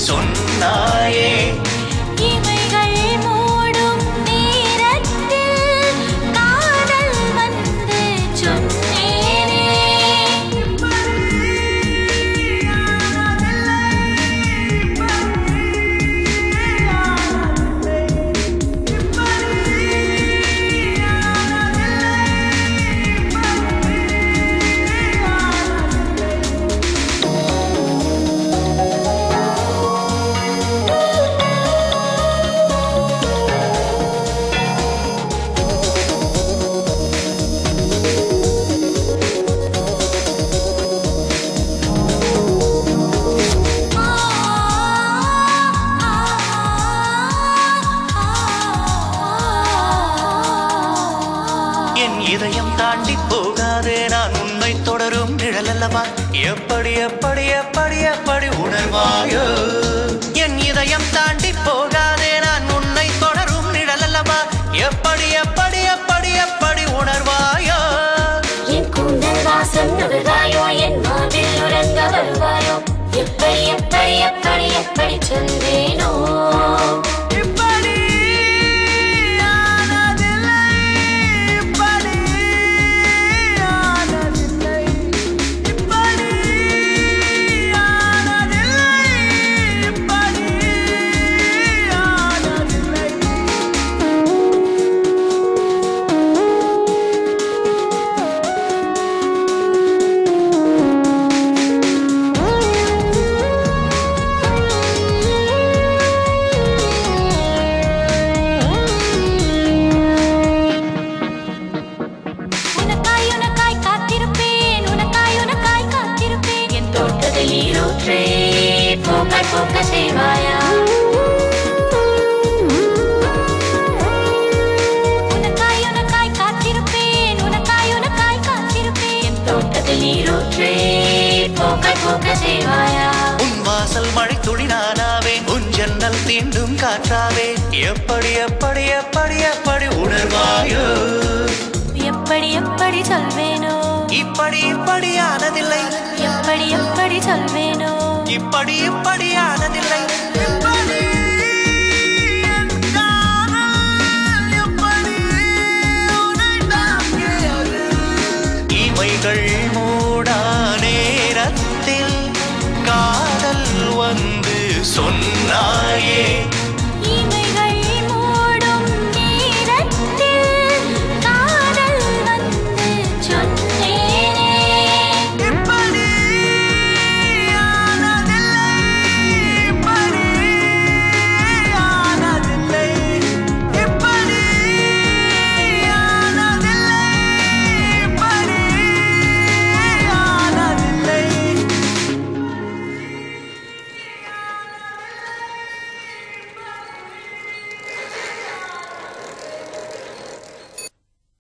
son. காதே நான் உன்னை தொடரும் நிழல் அல்லவா எப்படி எப்படி எப்படி எப்படி உணர்வாயோ? என் இதயம் தாண்டி போகாதே நான் உன்னை தொடரும் நிழல் அல்லவா எப்படி எப்படி எப்படி எப்படி உணர்வாயோ? என் கூந்தல் வாசம் நுகர்வாயோ என் மார்பில் உறங்க வருவாயோ? எப்படி எப்படி எப்படி எப்படி சொல்வேனோ? நீரூற்றே போக்க போக்க செய்வாயா நீரூற்றே போக்க போக்க செய்வாயா உன் வாசல் மழை துளி நானாவே உன் ஜன்னல் தீண்டும் காற்றாவே. எப்படி எப்படி எப்படி எப்படி உணர்வாயோ? எப்படி எப்படி சொல்வேனோ? இப்படி இப்படி ஆனதில்லை எப்படி எப்படி இப்படி இப்படி ஆனதில்லை இமைகள் மூடா நேரத்தில் காதல் வந்து சொன்னாயே.